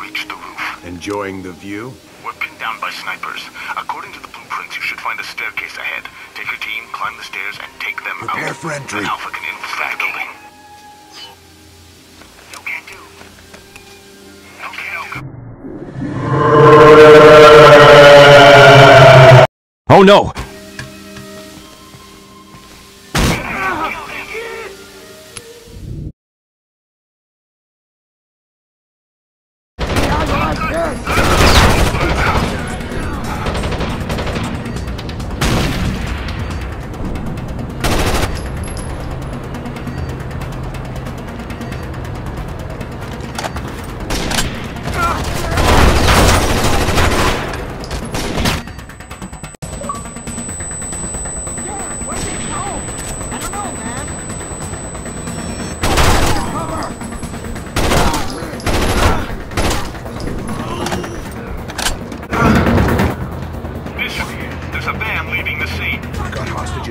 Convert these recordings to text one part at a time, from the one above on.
reached the roof. Enjoying the view? We're pinned down by snipers. According to the blueprints, you should find a staircase ahead. Take your team, climb the stairs, and take them Prepare out. for entry. Then Alpha can infiltrate the building. No can do. No can Oh no!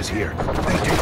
A van